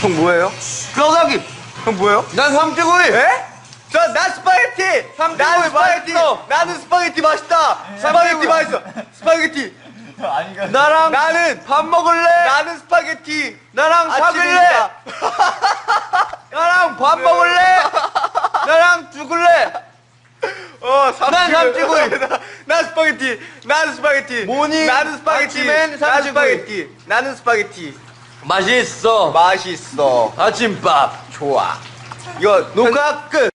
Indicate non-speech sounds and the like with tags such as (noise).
형 뭐예요? 뼈다귀. 형 뭐예요? 난 삼치구이. 에? 저나 스파게티. 나는 스파게티. 맛있어. 나는 스파게티 맛있다. 스파게티 맛있어. 스파게티. 아닌가? 나랑 나는 밥 먹을래? 나는 스파게티. 나랑 사귈래? (laughs) 나랑 밥 먹을래? 나랑 죽을래? 어, 난 삼치구이. 나- (laughs) 난 스파게티. 나는 스파게티. 모닝, 나는 스파게티. 나는. 스파게티. 나는 스파게티. 맛있어. 맛있어. 아침밥. 좋아. 이거 녹화 끝.